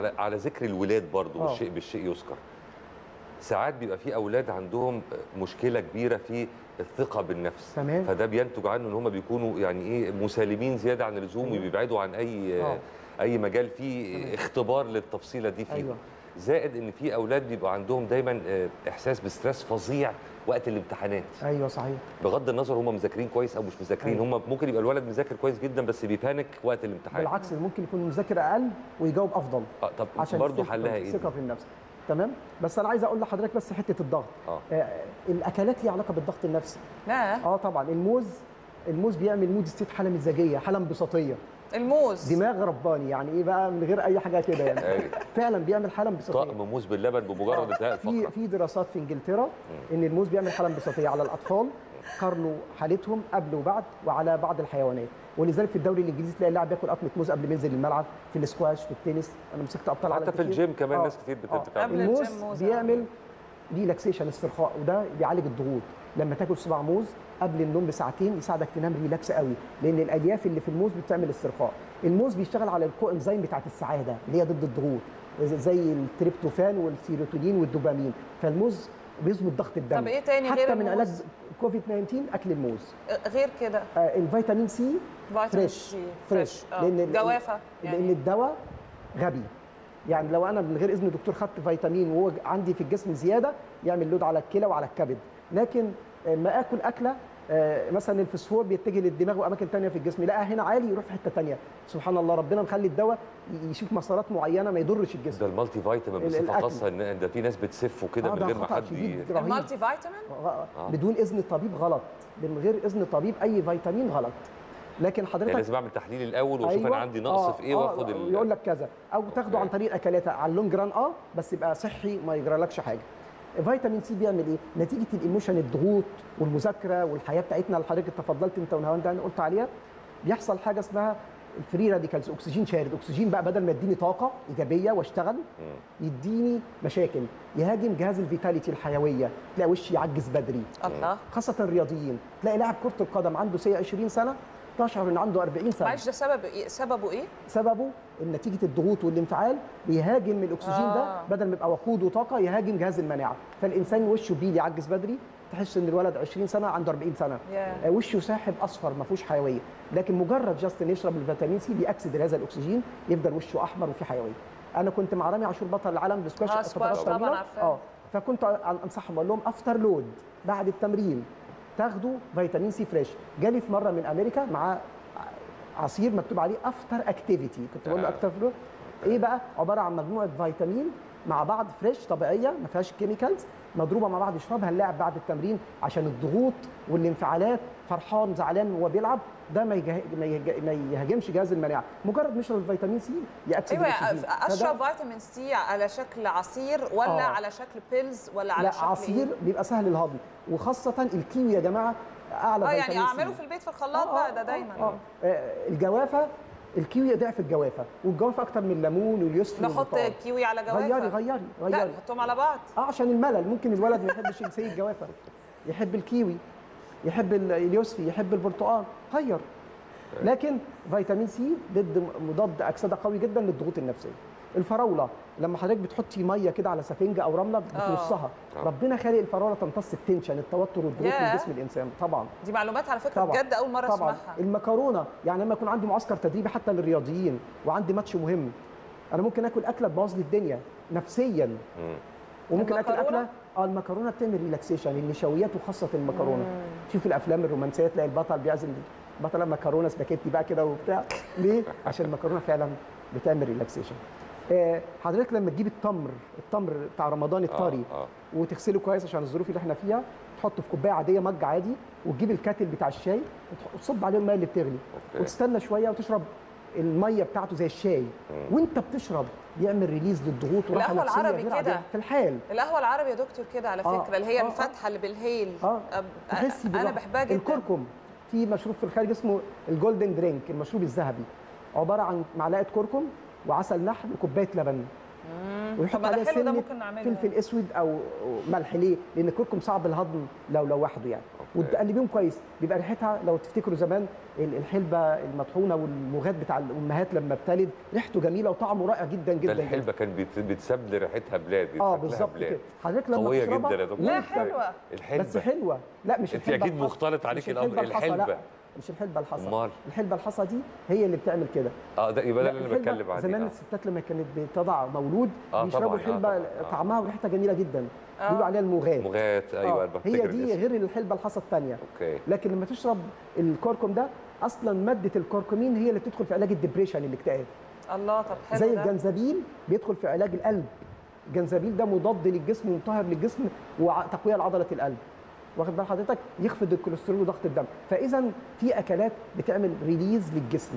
على- ذكر الولاد برضو آه. والشيء بالشيء يذكر ساعات بيبقى في أولاد عندهم مشكلة كبيرة في الثقة بالنفس تمام. فده بينتج عنه إن هم بيكونوا يعني إيه مسالمين زيادة عن اللزوم وبيبعدوا عن اي آه. أي مجال فيه اختبار للتفصيلة دي فيهم أيوة. زائد إن في أولاد بيبقى عندهم دايما آه، إحساس بستريس فظيع وقت الامتحانات. أيوه صحيح. بغض النظر هم مذاكرين كويس أو مش مذاكرين أيوة. هم ممكن يبقى الولد مذاكر كويس جدا بس بيبانك وقت الامتحان. بالعكس ممكن يكون مذاكر أقل ويجاوب أفضل. آه، طب عشان برضه حلها إيه؟ الثقه في النفس. تمام؟ بس أنا عايز أقول لحضرتك بس حتة الضغط. آه. آه الأكلات ليها علاقة بالضغط النفسي. لا. آه طبعا. الموز الموز بيعمل mood state حالة مزاجية حالة انبساطية. الموز دماغ رباني يعني إيه بقى من غير أي حاجة كده يعني. فعلا بيعمل حاله انبساطيه طقم موز باللبن بمجرد انتهاء في الفقرة في دراسات في إنجلترا إن الموز بيعمل حاله انبساطيه على الأطفال قارنوا حالتهم قبل وبعد وعلى بعض الحيوانات ولذلك في الدوري الإنجليزي تلاقي اللاعب بياكل قطمة موز قبل ما ينزل الملعب في الاسكواش في التنس أنا مسكت أبطال حتى في. الجيم كمان آه. ناس كتير آه. بتتعمل قبل الموز آه. بيعمل relaxation استرخاء. وده بيعالج الضغوط. لما تاكل صباع موز قبل النوم بساعتين يساعدك تنام relax قوي لأن الألياف اللي في الموز بتعمل استرخاء. الموز بيشتغل على ال co-enzyme بتاعت السعادة اللي هي ضد الضغوط زي التريبتوفان والسيروتونين والدوبامين. فالموز بيظبط ضغط الدم. طب إيه تاني حتى غير من؟ علاج كوفيد 19 أكل الموز. غير كده. آه الفيتامين C فيتامين fresh C fresh. آه. جوافة لأن يعني؟ الدواء غبي. يعني لو أنا من غير إذن الدكتور خدت فيتامين وهو عندي في الجسم زيادة يعمل load على الكلى وعلى الكبد. لكن ما آكل أكلة آه، مثلا الفسفور بيتجه للدماغ وأماكن تانية في الجسم لا هنا عالي يروح في حتة تانية. سبحان الله ربنا مخلي الدواء يشوف مسارات معينة ما يضرش الجسم. ده ال multivitamin بصفه. خاصه إن ده في ناس بتسفه كده آه، من غير ما حد ال multivitamin؟ غ- بدون إذن طبيب غلط. من غير إذن طبيب أي فيتامين غلط. لكن يعني حضرتك لازم أعمل تحليل الأول وأشوف أنا عندي نقص في إيه وأخد ال- يقول لك كذا. أو تاخده عن. طريق أكلات على ال long run آه بس يبقى صحي ما يجرالكش حاجة. فيتامين سي بيعمل إيه؟ نتيجة ال emotion الضغوط والمذاكرة والحياة بتاعتنا اللي حضرتك تفضلت أنت ونهاوند أنا قلت عليها. بيحصل حاجة اسمها ال free radicals أكسجين شارد. أكسجين بقى بدل ما يديني طاقة إيجابية واشتغل يديني مشاكل. يهاجم جهاز ال vitality الحيوية. تلاقي وشي يعجز بدري. الله. خاصة الرياضيين. تلاقي لاعب كرة القدم عنده سي 20 سنة تشعر ان عنده 40 سنة. معلش ده سبب إيه؟ سببه إيه؟ سببه إن نتيجة الضغوط والانفعال بيهاجم الأكسجين آه. ده بدل ما يبقى وقود وطاقة يهاجم جهاز المناعة. فالإنسان وشه بيلي يعجز بدري. تحس إن الولد 20 سنة عنده 40 سنة. ياه. آه، وشه ساحب أصفر ما فيهوش حيوية. لكن مجرد just يشرب الفيتامين سي بيأكسد هذا الأكسجين يفضل وشه أحمر وفيه حيوية. أنا كنت مع رامي عاشور بطل العالم بسكواش آه، فترات. عارفاه. آه فكنت انصحهم أقول لهم after load بعد التمرين. تاخدوا فيتامين سي fresh. جالي في مرة من أمريكا مع عصير مكتوب عليه after activity كنت بقول له آه. أكتر إيه بقى؟ عبارة عن مجموعة فيتامين مع بعض fresh طبيعية ما فيهاش chemicals مضروبة مع بعض يشربها اللاعب بعد التمرين عشان الضغوط والانفعالات فرحان زعلان وهو بيلعب ده ما يجه... ما, يجه... ما يهاجمش جهاز المناعه مجرد ما يشرب الفيتامين سي ياكسد أيوه. فده- أشرب فيتامين سي على شكل عصير ولا آه. على شكل pills ولا على لا شكل عصير إيه؟ بيبقى سهل الهضم وخاصة الكيوي يا جماعة أعلى آه يعني. أعمله في البيت في الخلاط آه، بقى آه، ده دايما آه. آه، الجوافة الكيوي ضعف الجوافة والجوافة أكتر من الليمون واليوسفي نحط. كيوي على جوافة. غيري غيري لا غيري. نحطهم على بعض. آه عشان الملل. ممكن الولد ما يحبش ينسي الجوافة. يحب الكيوي يحب ال- اليوسفي يحب البرتقال. غير. لكن فيتامين سي ضد مضاد أكسدة قوي جدا للضغوط النفسية. الفراولة. لما حضرتك بتحطي مية كده على سفنجة أو رملة بتمصها آه. ربنا خالق الفراولة تمتص ال tension التوتر والضغوط. من جسم الإنسان. طبعا. دي معلومات على فكرة طبعا. بجد أول مرة طبعا. أسمعها. المكرونة يعني لما يكون عندي معسكر تدريبي حتى للرياضيين وعندي ماتش مهم أنا ممكن آكل أكلة تبوظ لي الدنيا نفسيا. مم. وممكن آكل المكرونة؟ أكلة؟ آه المكرونة بتعمل relaxation النشويات وخاصة المكرونة. شوف الأفلام الرومانسية تلاقي البطل بيعزم بطلة مكرونة سباكيتي بقى كده وبتاع. ليه؟ عشان المكرونة فعلا بتعمل relaxation آه حضرتك لما تجيب التمر التمر بتاع رمضان الطري آه. وتغسله كويس عشان الظروف اللي إحنا فيها تحطه في كوباية عادية mug عادي وتجيب ال kettle بتاع الشاي وتصب عليه المية اللي بتغلي okay. وتستنى شوية وتشرب المية بتاعته زي الشاي وانت بتشرب بيعمل release للضغوط وراحه القهوة نفسيه العربي كده. في الحال القهوة العربي يا دكتور كده على آه، فكرة اللي هي آه، آه. الفاتحه اللي بالهيل أب- تحسي أنا. بحبها جدا الكركم في مشروب في الخارج اسمه ال golden drink المشروب الذهبي عبارة عن معلقة كركم وعسل نحل وكوباية لبن. ويحط ده عليها ده سنة فلفل أسود أو ملح ليه؟ لأن الكركم صعب الهضم لو لوحده يعني. وتقلبيهم كويس. بيبقى ريحتها لو تفتكروا زمان ال- الحلبة المطحونة والمغات بتاع الأمهات لما بتلد ريحته جميلة وطعمه رائع جدا ده جدا. جدا الحلبة كان بتساب لي ريحتها بلاد آه بالظبط. كده. حضرتك لما قوية جدا يا دكتور. لا حلوة. الحلبة. بس حلوة. لا مش أنت أكيد. مختلط عليك الأمر. الحلبة مش الحلبة الحصى. أمال. الحلبة الحصى دي هي اللي بتعمل كده. آه ده يبقى ده اللي بتكلم عليه. زمان آه. الستات لما كانت بتضع مولود آه بيشربوا طبعاً، آه الحلبة طبعاً، آه. طعمها وريحتها جميلة جدا. آه. بيقولوا عليها المغات. مغات. أيوه آه، هي دي الاسم. غير الحلبة الحصى الثانية okay. لكن لما تشرب الكركم ده أصلا مادة الكركمين هي اللي بتدخل في علاج ال depression الاكتئاب الله طب حلو زي ده. الجنزبيل بيدخل في علاج القلب. الجنزبيل ده مضاد للجسم ومطهر للجسم وتقويه لعضلة القلب. واخد بال حضرتك؟ يخفض الكوليسترول وضغط الدم. فإذا في أكلات بتعمل release للجسم.